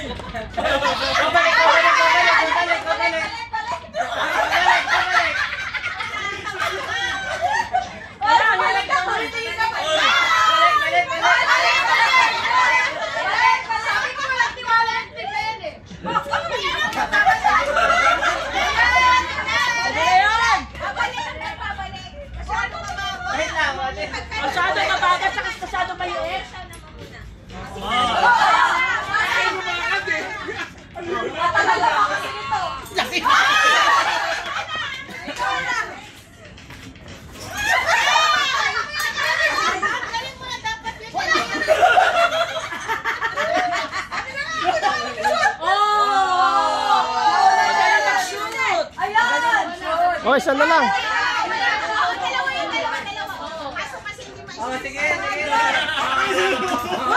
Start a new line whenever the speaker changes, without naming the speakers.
Pabalik, pabalik, pabalik, pabalik, pabalik. Balik, balik, balik. Wait lang, wait.
Masyado mabagal, saka masyado maliit.
Oh, isa na lang.
Oh, sige, sige.